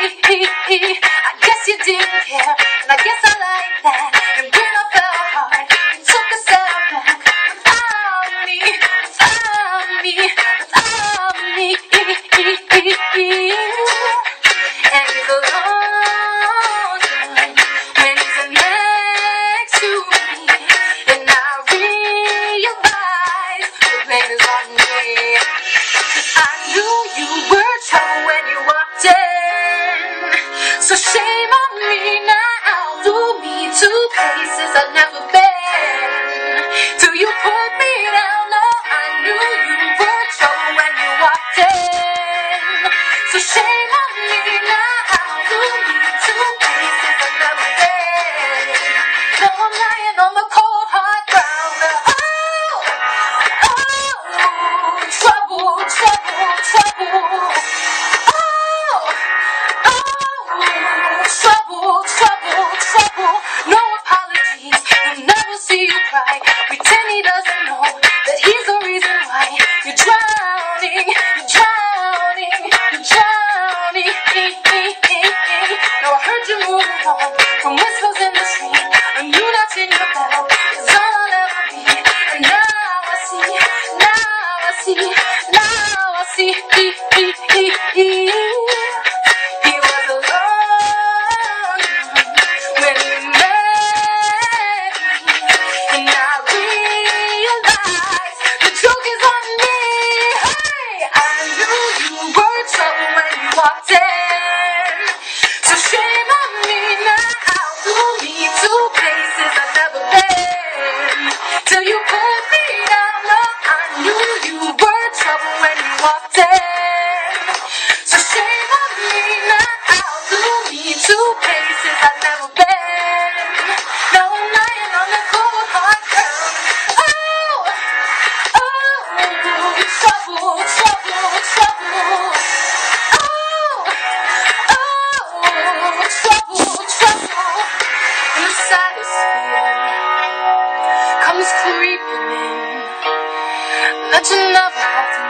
I guess you didn't care, and I guess I So shame on me now. Do me to places I've never been. Till you put me down. No, I knew you were trouble when you walked in. So shame on me now. Do me to places I've never been. Now I'm lying on the cold hard ground. Oh, oh, oh. trouble, trouble, trouble. From whispers in the street. A new notch in your is all I'll ever be. And now I see, now I see, now I see. He, was alone when he met me, and I the joke is on me. I knew you were trouble when you walked in. That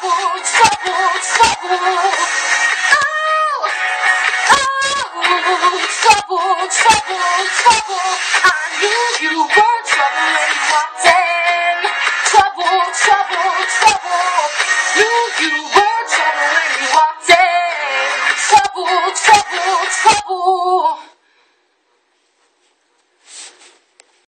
trouble, trouble, trouble. Oh, oh, trouble, trouble, trouble. I knew you were trouble when you walked in. Trouble, trouble, trouble. Knew you were trouble when you walked in. Trouble, trouble, trouble.